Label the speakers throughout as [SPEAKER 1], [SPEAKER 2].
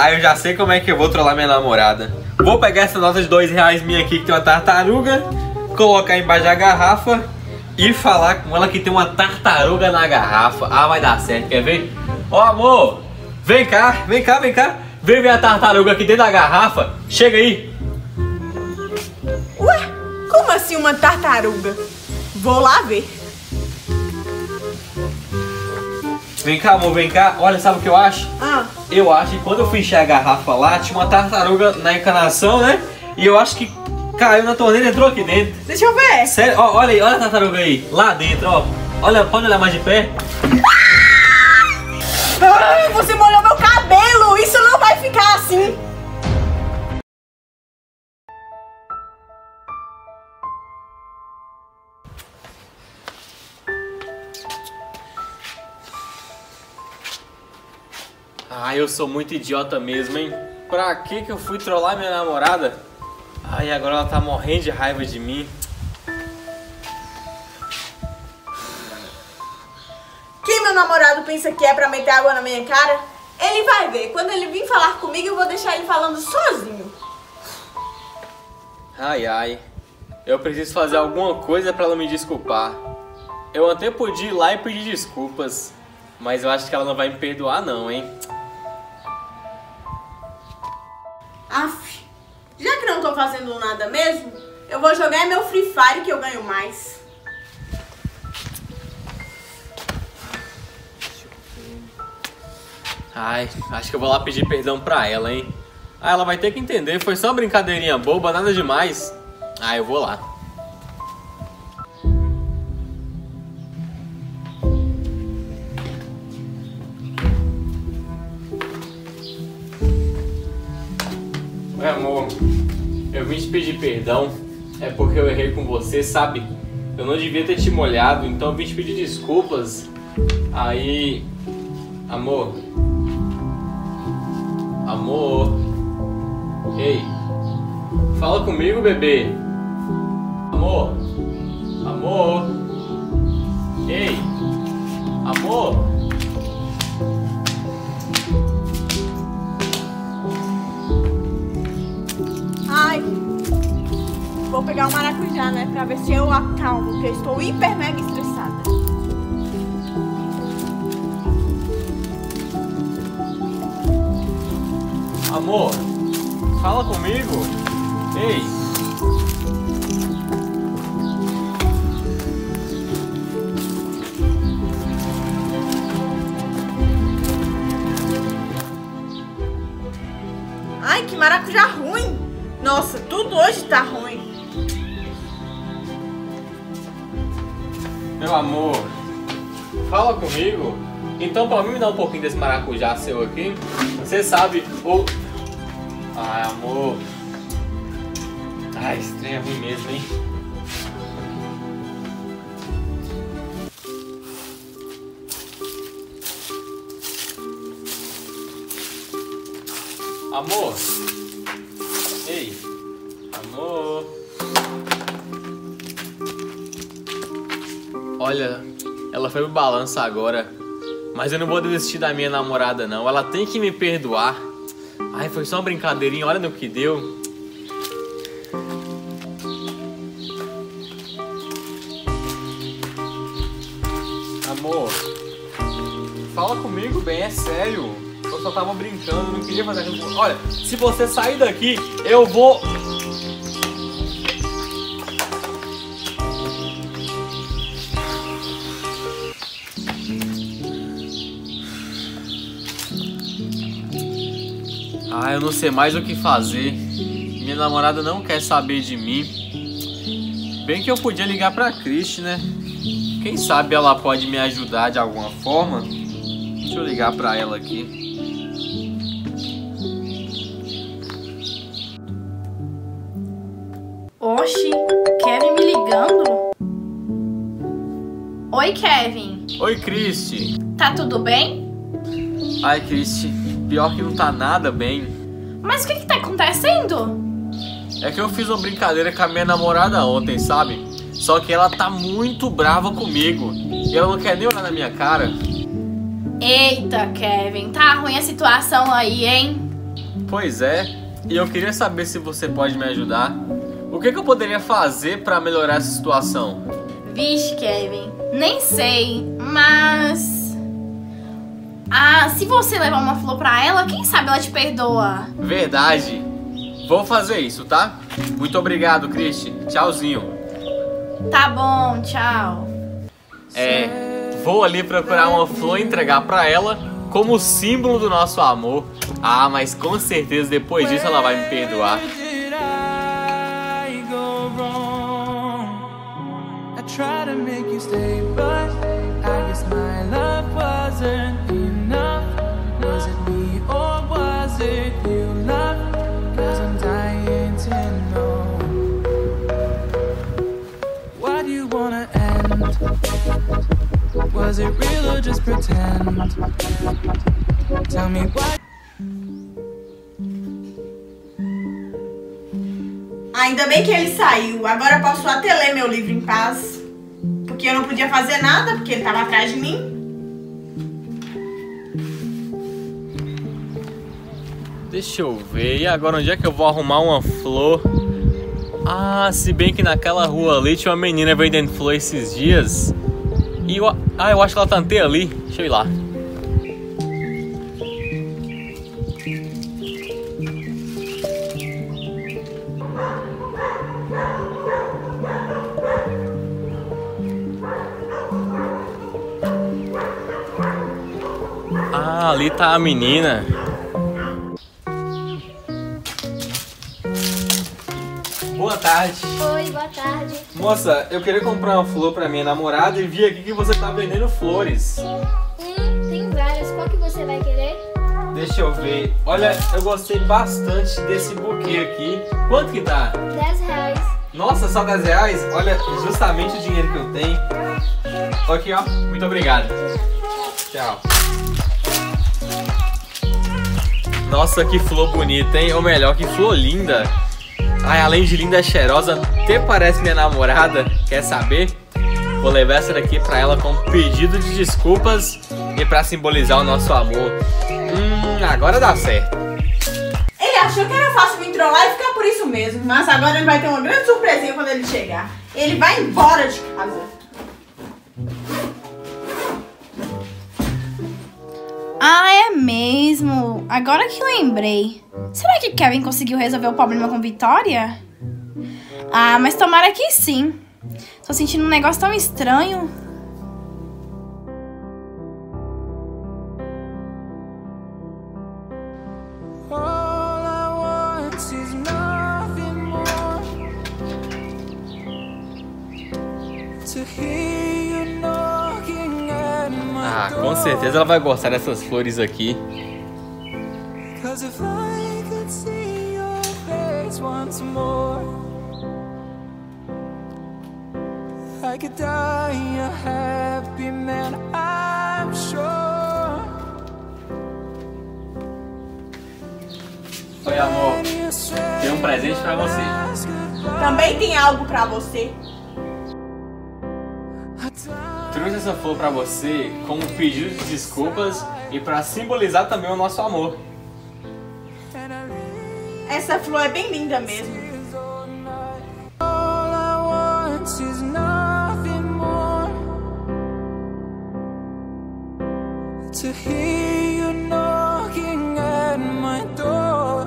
[SPEAKER 1] Ah, eu já sei como é que eu vou trollar minha namorada. Vou pegar essa nota de dois reais minha aqui que tem uma tartaruga, colocar embaixo da garrafa e falar com ela que tem uma tartaruga na garrafa. Ah, vai dar certo, quer ver? Ó, amor, vem cá, vem cá, vem cá. Vem ver a tartaruga aqui dentro da garrafa. Chega aí.
[SPEAKER 2] Ué, como assim uma tartaruga? Vou lá ver.
[SPEAKER 1] Vem cá, amor, vem cá. Olha, sabe o que eu acho?
[SPEAKER 2] Ah,
[SPEAKER 1] Eu acho que quando eu fui encher a garrafa lá, tinha uma tartaruga na encanação, né? E eu acho que caiu na torneira e entrou aqui dentro.
[SPEAKER 2] deixa eu ver.
[SPEAKER 1] Sério, ó, olha aí, olha a tartaruga aí, lá dentro, ó. Olha, pode olhar mais de pé.
[SPEAKER 2] Ai, você molhou meu cabelo! Isso não vai ficar assim!
[SPEAKER 1] Ah, eu sou muito idiota mesmo, hein? Pra que que eu fui trollar minha namorada? Ai, agora ela tá morrendo de raiva de mim.
[SPEAKER 2] Quem meu namorado pensa que é pra meter água na minha cara? Ele vai ver. Quando ele vir falar comigo, eu vou deixar ele falando sozinho.
[SPEAKER 1] Ai, ai. Eu preciso fazer alguma coisa pra ela me desculpar. Eu até podia ir lá e pedir desculpas. Mas eu acho que ela não vai me perdoar não, hein?
[SPEAKER 2] Aff, já que não tô fazendo nada mesmo, eu vou jogar meu Free Fire que eu ganho mais.
[SPEAKER 1] Ai, acho que eu vou lá pedir perdão pra ela, hein? Ah, ela vai ter que entender, foi só uma brincadeirinha boba, nada demais. Ah, eu vou lá. Amor. Eu vim te pedir perdão. É porque eu errei com você, sabe? Eu não devia ter te molhado, então eu vim te pedir desculpas. Aí. Amor. Amor. Ei. Fala comigo, bebê. Amor.
[SPEAKER 2] Pegar o maracujá, né? Pra ver se eu acalmo, porque eu estou hiper mega estressada.
[SPEAKER 1] Amor. Fala comigo. Ei. Meu amor. Fala comigo. Então, pra mim me dar um pouquinho desse maracujá seu aqui. Você sabe o. Ai, amor. Ai, trem é ruim mesmo, hein? Amor. Olha, ela foi pro balanço agora. Mas eu não vou desistir da minha namorada, não. Ela tem que me perdoar. Ai, foi só uma brincadeirinha, olha no que deu. Amor, fala comigo bem, é sério. Eu só tava brincando, não queria fazer aquilo. Olha, se você sair daqui, eu vou. Ah, eu não sei mais o que fazer. Minha namorada não quer saber de mim. Bem que eu podia ligar pra Cristi, né? Quem sabe ela pode me ajudar de alguma forma? Deixa eu ligar pra ela aqui.
[SPEAKER 3] Oxi, Kevin me ligando? Oi, Kevin.
[SPEAKER 1] Oi, Cristi.
[SPEAKER 3] Tá tudo bem?
[SPEAKER 1] Ai, Cristi, pior que não tá nada bem.
[SPEAKER 3] Mas o que que tá acontecendo?
[SPEAKER 1] É que eu fiz uma brincadeira com a minha namorada ontem, sabe? Só que ela tá muito brava comigo. E ela não quer nem olhar na minha cara.
[SPEAKER 3] Eita, Kevin, tá ruim a situação aí, hein?
[SPEAKER 1] Pois é, e eu queria saber se você pode me ajudar. O que, que eu poderia fazer para melhorar essa situação?
[SPEAKER 3] Vixe, Kevin, nem sei, mas. Ah, se você levar uma flor pra ela, quem sabe ela te perdoa.
[SPEAKER 1] Verdade. Vou fazer isso, tá? Muito obrigado, Christy. Tchauzinho.
[SPEAKER 3] Tá bom, tchau.
[SPEAKER 1] É, vou ali procurar uma flor e entregar pra ela como símbolo do nosso amor. Ah, mas com certeza depois disso ela vai me perdoar.
[SPEAKER 4] Try to make you stay, but I guess my love wasn't enough. Was it me or was it you, love? Cause I'm dying to know. Why do you wanna end? Was it real or just pretend? Tell me why.
[SPEAKER 2] Ainda bem que ele saiu. Agora posso até ler meu livro em paz. Porque eu não podia fazer nada, porque ele tava atrás de mim.
[SPEAKER 1] Deixa eu ver, e agora onde é que eu vou arrumar uma flor? Ah, se bem que naquela rua ali tinha uma menina vendendo flor esses dias. E eu, ah, eu acho que ela tá ali. Deixa eu ir lá. Ah, ali tá a menina. Boa tarde.
[SPEAKER 5] Oi, boa tarde.
[SPEAKER 1] Moça, eu queria comprar uma flor pra minha namorada e vi aqui que você tá vendendo flores.
[SPEAKER 5] Hum, tem várias. Qual que você vai querer?
[SPEAKER 1] Deixa eu ver. Olha, eu gostei bastante desse buquê aqui. Quanto que tá?
[SPEAKER 5] 10 reais.
[SPEAKER 1] Nossa, só 10 reais? Olha, justamente o dinheiro que eu tenho. Aqui, ó. Muito obrigado. Tchau. Nossa, que flor bonita, hein? Ou melhor, que flor linda. Ai, além de linda, é cheirosa. Até parece minha namorada. Quer saber? Vou levar essa daqui pra ela com pedido de desculpas e pra simbolizar o nosso amor. Hum, agora dá certo.
[SPEAKER 2] Ele achou que era fácil me trollar e ficar por isso mesmo. Mas agora ele vai ter uma grande surpresinha quando ele chegar. Ele vai embora de casa.
[SPEAKER 3] Ah, é mesmo. Agora que lembrei. Será que Kevin conseguiu resolver o problema com Vitória? Ah, mas tomara que sim. Tô sentindo um negócio tão estranho.
[SPEAKER 1] Ah, com certeza ela vai gostar dessas flores aqui.
[SPEAKER 4] I could die a happy man, I'm sure.
[SPEAKER 1] Oi, amor. Tem um presente pra você.
[SPEAKER 2] Também tem algo pra você.
[SPEAKER 1] Trouxe essa flor pra você como pedido de desculpas e pra simbolizar também o nosso amor.
[SPEAKER 2] Essa flor é bem linda mesmo.
[SPEAKER 4] to hear you knocking at my door.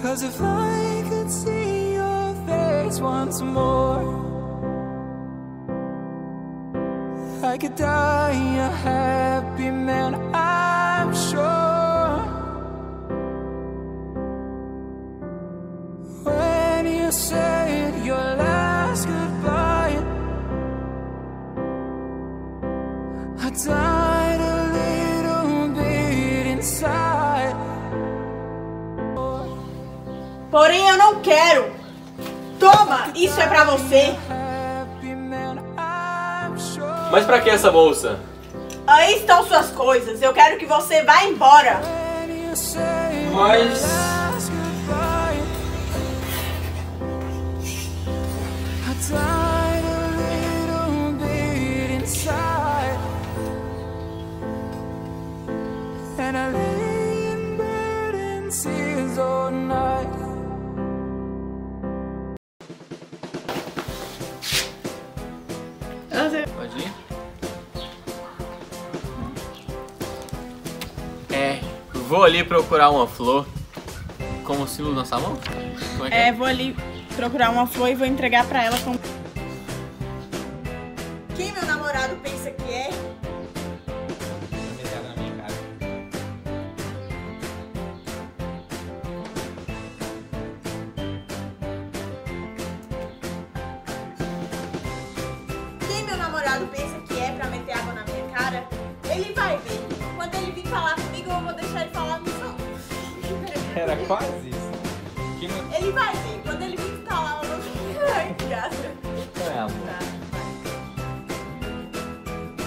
[SPEAKER 4] Cause if I could see your face once more, I could die a happy man, I'm sure. When you said your last goodbye, I died a little bit inside.
[SPEAKER 2] Porém, eu não quero. Toma, isso é pra você.
[SPEAKER 1] Mas pra que essa bolsa?
[SPEAKER 2] Aí estão suas coisas. Eu quero que você vá embora.
[SPEAKER 1] Mas. Vou ali procurar uma flor como símbolo da nossa mão? Como é que
[SPEAKER 2] É, vou ali procurar uma flor e vou entregar pra ela com. Quem meu namorado pensa que é? Quem meu namorado pensa que é
[SPEAKER 1] Quase isso. Que não
[SPEAKER 2] Ele vai ver. Quando ele vir falar, eu vou. Ai, que graça.
[SPEAKER 1] é amor.
[SPEAKER 2] Tá.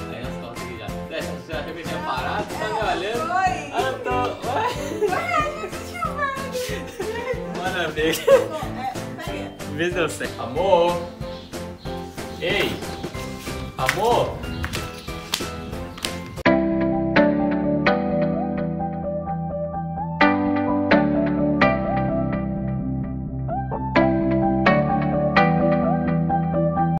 [SPEAKER 1] Aí as costas aqui já. Já já tinha parado, tá me olhando.
[SPEAKER 2] Oi.
[SPEAKER 1] Ah, eu tô. Ué,
[SPEAKER 2] Ai, tio,
[SPEAKER 1] Mano, amiga.
[SPEAKER 2] Bom, é, pega.
[SPEAKER 1] Vê se deu certo. Amor! Ei! Amor!